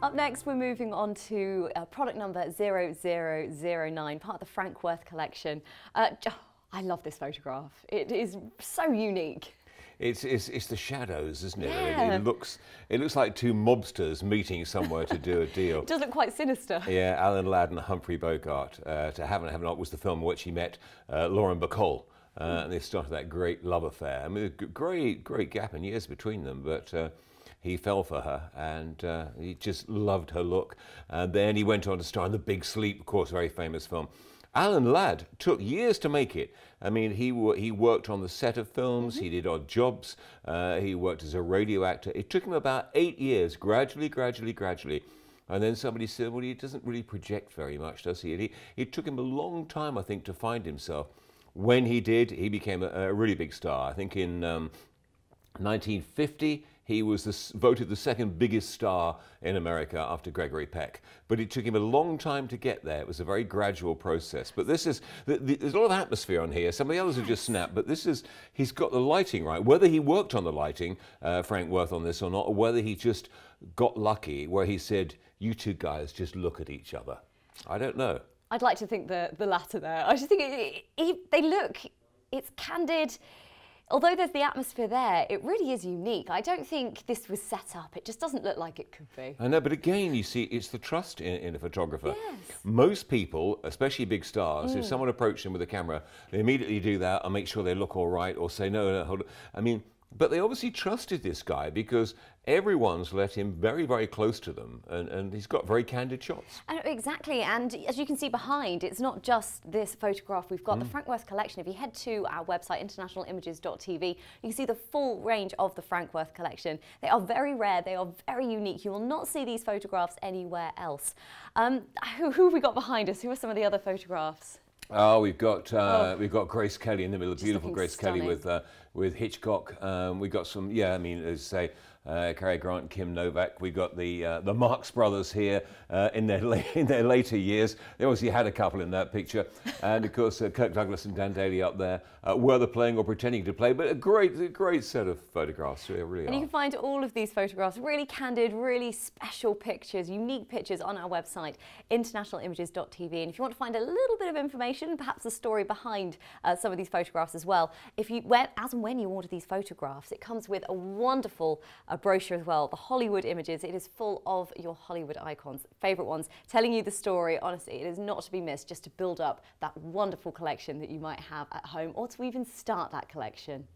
Up next, we're moving on to uh, product number 0009, part of the Frank Worth collection. Uh, I love this photograph. It is so unique. It's, it's, it's the shadows, isn't it? Yeah. It, it, looks it looks like two mobsters meeting somewhere to do a deal. it does look quite sinister. Yeah, Alan Ladd and Humphrey Bogart. Uh, to Have and Have Not was the film in which he met uh, Lauren Bacall. Uh, and they started that great love affair. I mean, a great, great gap in years between them, but uh, he fell for her and uh, he just loved her look. And then he went on to star in The Big Sleep, of course, a very famous film. Alan Ladd took years to make it. I mean, he, he worked on the set of films, mm -hmm. he did odd jobs, uh, he worked as a radio actor. It took him about eight years, gradually, gradually, gradually. And then somebody said, well, he doesn't really project very much, does he? And he, it took him a long time, I think, to find himself. When he did, he became a, a really big star. I think in um, 1950, he was the, voted the second biggest star in America after Gregory Peck. But it took him a long time to get there. It was a very gradual process. But this is, the, the, there's a lot of atmosphere on here. Some of the others have just snapped, but this is, he's got the lighting right. Whether he worked on the lighting, uh, Frank Worth, on this or not, or whether he just got lucky where he said, you two guys just look at each other. I don't know. I'd like to think the, the latter there. I just think it, it, they look, it's candid although there's the atmosphere there, it really is unique. I don't think this was set up. It just doesn't look like it could be. I know, but again, you see, it's the trust in, in a photographer. Yes. Most people, especially big stars, mm. if someone approaches them with a camera, they immediately do that and make sure they look all right or say, no, no, hold on. I mean, but they obviously trusted this guy because everyone's let him very, very close to them and, and he's got very candid shots. exactly, and as you can see behind, it's not just this photograph. We've got mm. the Frank Worth collection. If you head to our website, internationalimages.tv, you can see the full range of the Frank Worth collection. They are very rare, they are very unique. You will not see these photographs anywhere else. Um, who, who have we got behind us? Who are some of the other photographs? Oh, we've got uh, oh. we've got Grace Kelly in the middle, beautiful Grace stunning. Kelly with uh, with Hitchcock. Um, we've got some, yeah, I mean, as say, uh, Cary Grant, Kim Novak. We've got the uh, the Marx brothers here uh, in their in their later years. They obviously had a couple in that picture, and of course uh, Kirk Douglas and Dan Dailey up there, uh, whether playing or pretending to play. But a great a great set of photographs. They really and are. you can find all of these photographs, really candid, really special pictures, unique pictures on our website, internationalimages.tv. And if you want to find a little bit of information, perhaps the story behind uh, some of these photographs as well, if you when, as and when you order these photographs, it comes with a wonderful brochure as well, the Hollywood images. It is full of your Hollywood icons, favourite ones, telling you the story. Honestly, it is not to be missed just to build up that wonderful collection that you might have at home or to even start that collection.